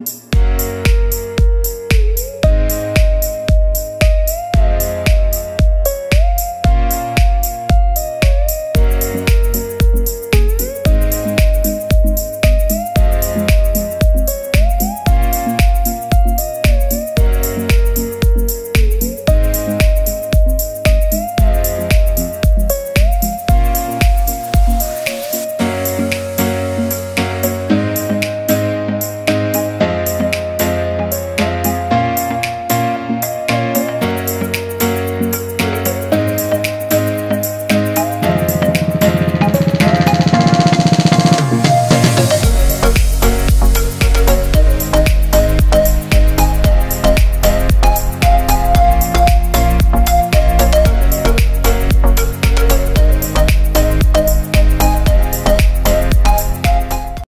Música